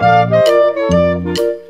Música